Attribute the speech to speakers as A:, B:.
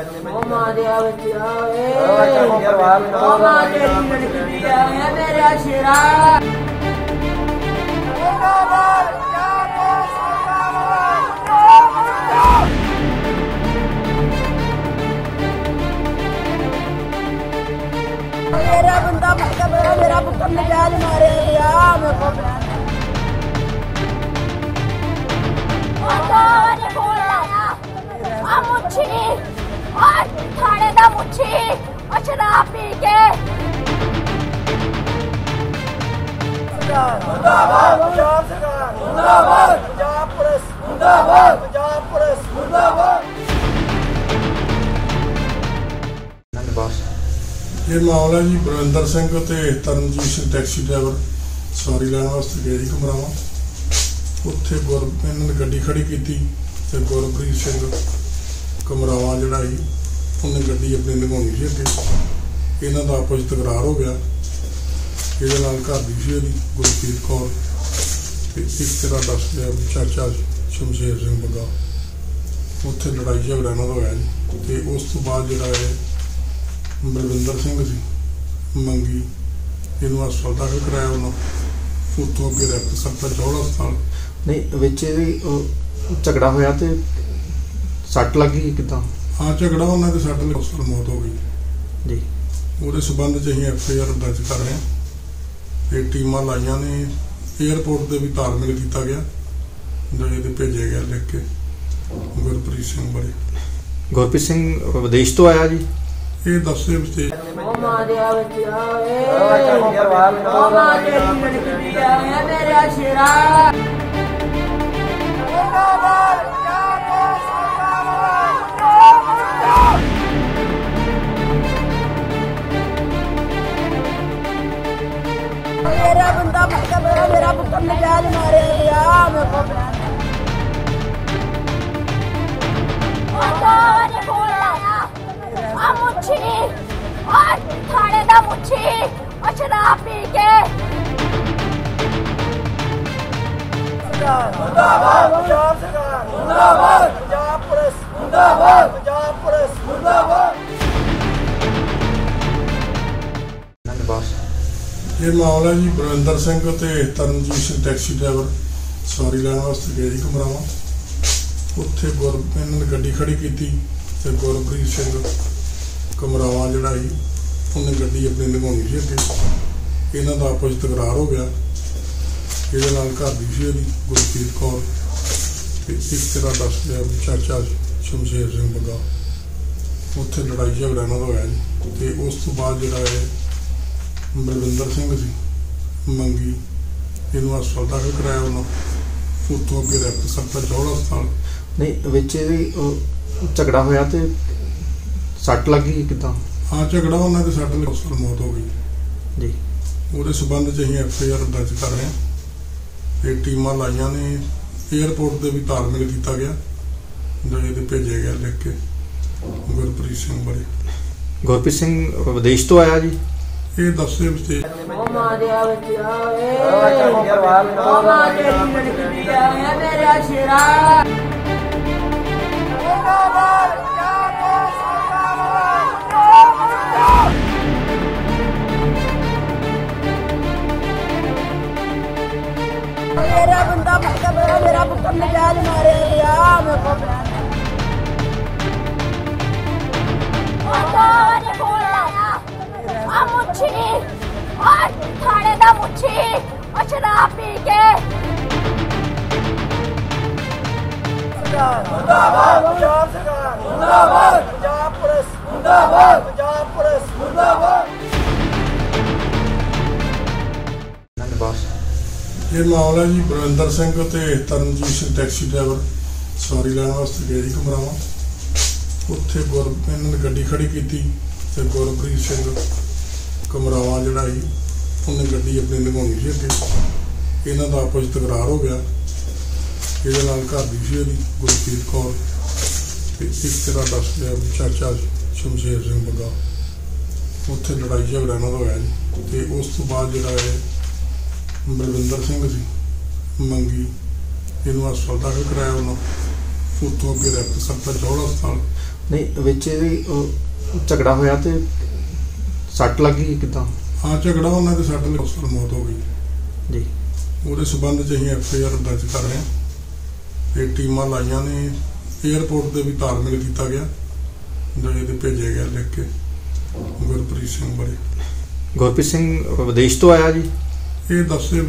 A: ਉਹ ਮਾਂ ਦੇ ਆ ਬੱਚਿਆ ਓਏ ਉਹ ਮਾਂ ਤੇਰੀ ਲੜਕੀ ਆ ਓਏ ਮੇਰਾ ਸ਼ੇਰਾ ਮੇਰਾ ਬੰਦਾ ਮੱਕਾ ਮੇਰਾ ਮੇਰਾ ਪੁੱਤਰ ਨਜਾਇਜ਼ ਮਾਰਿਆ ਗਿਆ ਮੇਰੇ ਕੋਲ
B: ਆਹ ਕੋਲ ਆਇਆ ਆ ਮੁੱਛੀ। ਆ ਥਾਣੇ ਦਾ ਮੁੱਛੀ ਉਹ ਸ਼ਰਾਬ ਪੀ ਕੇ।
A: ਮੁੰਦਾਬਾਦ ਪੰਜਾਬ ਸਰਕਾਰ ਮੁੰਦਾਬਾਦ ਪੰਜਾਬ ਪੁਲਿਸ ਮੁੰਦਾਬਾਦ ਪੰਜਾਬ ਪੁਲਿਸ ਮੁੰਦਾਬਾਦ
C: ਇਹ ਮਾਮਲਾ ਜੀ ਬਲਵਿੰਦਰ ਸਿੰਘ ਤੇ ਤਰਨਜੀਤ ਸਿੰਘ ਟੈਕਸੀ ਡਰਾਈਵਰ ਸਵਾਰੀ ਲੈਣ ਵਾਸਤੇ ਗਏ ਸੀ ਘੁਮਰਾਵਾਂ ਉੱਥੇ ਗੁਰ ਇਹਨਾਂ ਨੇ ਗੱਡੀ ਖੜੀ ਕੀਤੀ ਤੇ ਗੁਰਪ੍ਰੀਤ ਸਿੰਘ ਘੁਮਰਾਵਾਂ ਜਿਹੜਾ ਸੀ, ਉਹਨੇ ਗੱਡੀ ਆਪਣੀ ਲੰਘਾਉਣੀ ਸੀ ਅੱਗੇ। ਇਹਨਾਂ ਦਾ ਆਪਸ ਤਕਰਾਰ ਹੋ ਗਿਆ। ਇਹਦੇ ਨਾਲ ਘਰ ਦੀ ਸੀ ਉਹਦੀ, ਗੁਰਪ੍ਰੀਤ ਕੌਰ। ਤੇ ਇੱਕ ਤੇਰਾ ਦੱਸ ਲਿਆ ਚਾਚਾ ਸ਼ਮਸ਼ੇਰ ਸਿੰਘ ਬੱਗਾ ਉੱਥੇ ਲੜਾਈ ਝਗੜਾ ਇਹਨਾਂ ਦਾ ਹੋਇਆ ਜੀ। ਤੇ ਉਸ ਤੋਂ ਬਾਅਦ ਜਿਹੜਾ ਹੈ ਬਲਵਿੰਦਰ ਸਿੰਘ ਸੀ, ਮੰਗੀ। ਇਹਨੂੰ ਹਸਪਤਾਲ ਦਾਖਲ ਕਰਾਇਆ ਉਹਨਾਂ। ਉੱਥੋਂ ਅੱਗੇ ਰੈਫਰ ਕਰਤਾ ਜੋੜਾ ਹਸਪਤਾਲ।
D: ਨਹੀਂ, ਵਿੱਚ ਇਹਦੀ ਝਗੜਾ ਹੋਇਆ ਤੇ ਸੱਟ ਲੱਗੀ ਕਿਦਾਂ?
C: ਹਾਂ ਝਗੜਾ ਉਹਨਾਂ ਦੇ ਸੱਟ ਲੱਗ ਉਸ ਮੌਤ ਹੋ ਗਈ।
D: ਜੀ।
C: ਉਹਦੇ ਸਬੰਧ ਚ ਅਸੀਂ ਐਫ ਆਈ ਆਰ ਦਰਜ ਕਰ ਰਹੇ ਹਾਂ। ਤੇ ਟੀਮਾਂ ਲਾਈਆਂ ਨੇ। 에ਅਰਪੋਰਟ ਤੇ ਵੀ ਤਾਲਮੇਲ ਕੀਤਾ ਗਿਆ। ਜਿਹੜੇ ਤੇ ਭੇਜਿਆ ਗਿਆ ਲਿਖ ਕੇ। ਗੁਰਪ੍ਰੀਤ ਸਿੰਘ ਬੜੇ
D: ਗੁਰਪ੍ਰੀਤ ਸਿੰਘ ਵਿਦੇਸ਼ ਤੋਂ ਆਇਆ ਜੀ?
C: ਇਹ ਦੱਸੇ ਵੀ
A: ਉਹ ਮਾਂ ਦੇ ਆ ਬੱਚਿਆ ਉਹ ਮੇਰਾ ਸ਼ੇਰਾ। ਮੇਰਾ ਨਜਾਇਜ਼ ਮਾਰਿਆ ਗਿਆ ਮੇਰੇ ਕੋਲ
B: ਆਹ ਕੋਲ ਆ ਮੁੱਛੀ ਆ ਥਾਣੇ ਦਾ ਮੁੱਛੀ ਉਹ ਸ਼ਰਾਬ ਪੀ ਕੇ
A: ਮੁੰਦਾਬਾਦ ਪੰਜਾਬ ਸਰਕਾਰ ਮੁੰਦਾਬਾਦ ਪੰਜਾਬ ਪੁਲਿਸ ਮੁੰਦਾਬਾਦ ਪੰਜਾਬ ਪੁਲਿਸ ਮੁੰਦਾਬਾਦ
C: ਇਹ ਮਾਮਲਾ ਜੀ ਬਲਵਿੰਦਰ ਸਿੰਘ ਤੇ ਤਰਨਜੀਤ ਸਿੰਘ ਟੈਕਸੀ ਡਰਾਈਵਰ ਸਵਾਰੀ ਲੈਣ ਵਾਸਤੇ ਗਏ ਸੀ ਘੁਮਰਾਵਾਂ। ਉੱਥੇ ਗੁਰ, ਇਹਨਾਂ ਨੇ ਗੱਡੀ ਖੜੀ ਕੀਤੀ ਤੇ ਗੁਰਪ੍ਰੀਤ ਸਿੰਘ ਘੁਮਰਾਵਾਂ ਜਿਹੜਾ ਸੀ, ਉਹਨੇ ਗੱਡੀ ਆਪਣੀ ਲੰਘਾਉਣੀ ਸੀ ਅੱਗੇ। ਇਹਨਾਂ ਦਾ ਆਪਸ ਵਿੱਚ ਤਕਰਾਰ ਹੋ ਗਿਆ। ਇਹਦੇ ਨਾਲ ਘਰ ਦੀ ਸੀ ਉਹਦੀ, ਗੁਰਪ੍ਰੀਤ ਕੌਰ ਤੇ ਇੱਕ ਤੇਰਾ ਦੱਸ ਗਿਆ ਚਾਚਾ ਸ਼ਮਸ਼ੇਰ ਸਿੰਘ ਬੱਗਾ ਉੱਥੇ ਲੜਾਈ ਝਗੜਾ ਇਹਨਾਂ ਦਾ ਹੋਇਆ ਜੀ। ਤੇ ਉਸ ਤੋਂ ਬਾਅਦ ਜਿਹੜਾ ਹੈ ਬਲਵਿੰਦਰ ਸਿੰਘ ਸੀ ਮੰਗੀ। ਇਹਨੂੰ ਹਸਪਤਾਲ ਦਾਖਲ ਕਰਾਇਆ ਉਹਨਾਂ। ਉੱਥੋਂ ਅੱਗੇ ਰੈਫਰ ਕਰਤਾ ਜੋੜਾ ਹਸਪਤਾਲ।
D: ਨਹੀਂ ਵਿੱਚ ਇਹਦੀ ਝਗੜਾ ਹੋਇਆ ਤੇ ਸੱਟ ਲੱਗੀ ਕਿਦਾਂ?
C: ਹਾਂ ਝਗੜਾ ਉਹਨਾਂ ਦੇ ਸੱਟ ਲੱਗ ਉਸ ਮੌਤ ਹੋ ਗਈ।
D: ਜੀ।
C: ਉਹਦੇ ਸਬੰਧ ਚ ਅਸੀਂ ਐਫ ਆਈ ਆਰ ਦਰਜ ਕਰ ਰਹੇ ਹਾਂ। ਤੇ ਟੀਮਾਂ ਲਾਈਆਂ ਨੇ। 에ਅਰਪੋਰਟ ਤੇ ਵੀ ਤਾਲਮੇਲ ਕੀਤਾ ਗਿਆ। ਜਿਹੜੇ ਤੇ ਭੇਜਿਆ ਗਿਆ ਲਿਖ ਕੇ। ਗੁਰਪ੍ਰੀਤ ਸਿੰਘ ਬੜੇ
D: ਗੁਰਪ੍ਰੀਤ ਸਿੰਘ ਵਿਦੇਸ਼ ਤੋਂ ਆਇਆ ਜੀ?
C: ਇਹ ਦੱਸੇ ਵੀ
A: ਉਹ ਮਾਂ ਦੇ ਆ ਬੱਚਿਆ ਓਏ ਉਹ ਮਾਂ ਤੇਰੀ ਲੜਕੀ ਆ ਓਏ ਮੇਰਾ
B: ਦਾ ਉਹ ਸ਼ਰਾਬ ਪੀ ਕੇ
A: ਮੁੰਦਾਬਾਦ ਪੰਜਾਬ ਸਰਕਾਰ ਮੁੰਦਾਬਾਦ ਪੰਜਾਬ ਪੁਲਿਸ ਮੁੰਦਾਬਾਦ ਪੰਜਾਬ ਪੁਲਿਸ ਮੁੰਦਾਬਾਦ
C: ਇਹ ਮਾਮਲਾ ਜੀ ਬਲਵਿੰਦਰ ਸਿੰਘ ਤੇ ਤਰਨਜੀਤ ਸਿੰਘ ਟੈਕਸੀ ਡਰਾਈਵਰ ਸਵਾਰੀ ਲੈਣ ਵਾਸਤੇ ਗਏ ਸੀ ਘੁਮਰਾਵਾਂ। ਉੱਥੇ ਗੁਰ ਇਹਨਾਂ ਨੇ ਗੱਡੀ ਖੜੀ ਕੀਤੀ ਤੇ ਗੁਰਪ੍ਰੀਤ ਸਿੰਘ ਘੁਮਰਾਵਾਂ ਜਿਹੜਾ ਸੀ ਉਹਨੇ ਗੱਡੀ ਆਪਣੀ ਲੰਘਾਉਣੀ ਸੀ ਅੱਗੇ। ਇਹਨਾਂ ਦਾ ਆਪਸ ਵਿੱਚ ਤਕਰਾਰ ਹੋ ਗਿਆ। ਇਹਦੇ ਨਾਲ ਘਰ ਦੀ ਸੀ ਉਹਦੀ, ਗੁਰਪ੍ਰੀਤ ਕੌਰ। ਤੇ ਇੱਕ ਤੇਰਾ ਦੱਸ ਲਿਆ ਚਾਚਾ ਸ਼ਮਸ਼ੇਰ ਸਿੰਘ ਬੱਗਾ ਉੱਥੇ ਲੜਾਈ ਝਗੜਾ ਇਹਨਾਂ ਦਾ ਹੋਇਆ ਜੀ। ਤੇ ਉਸ ਤੋਂ ਬਾਅਦ ਜਿਹੜਾ ਹੈ ਬਲਵਿੰਦਰ ਸਿੰਘ ਸੀ, ਮੰਗੀ, ਇਹਨੂੰ ਹਸਪਤਾਲ ਦਾਖਲ ਕਰਾਇਆ ਉਹਨਾਂ। ਉੱਥੋਂ ਅੱਗੇ ਰੈਫਰ ਕਰਤਾ ਜੋੜਾ ਹਸਪਤਾਲ।
D: ਨਹੀਂ, ਵਿੱਚ ਇਹਦੀ ਝਗੜਾ ਹੋਇਆ ਤੇ ਸੱਟ ਲੱਗੀ ਕਿਦਾਂ?
C: ਹਾਂ ਝਗੜਾ ਉਹਨਾਂ ਦੇ ਸਾਡੇ ਨਾਲ ਮੌਤ ਹੋ ਗਈ।
D: ਜੀ।
C: ਉਹਦੇ ਸਬੰਧ ਚ ਅਸੀਂ ਐਫ ਆਈ ਆਰ ਦਰਜ ਕਰ ਰਹੇ ਹਾਂ। ਇਹ ਟੀਮਾਂ ਲਾਈਆਂ ਨੇ। 에ਅਰਪੋਰਟ ਤੇ ਵੀ ਤਾਲਮੇਲ ਕੀਤਾ ਗਿਆ। ਜਿਹੜੇ ਤੇ ਭੇਜਿਆ ਗਿਆ ਲਿਖ ਕੇ। ਗੁਰਪ੍ਰੀਤ ਸਿੰਘ ਬਾਰੇ।
D: ਗੁਰਪ੍ਰੀਤ ਸਿੰਘ ਵਿਦੇਸ਼ ਤੋਂ ਆਇਆ ਜੀ?
C: ਇਹ ਦੱਸੇ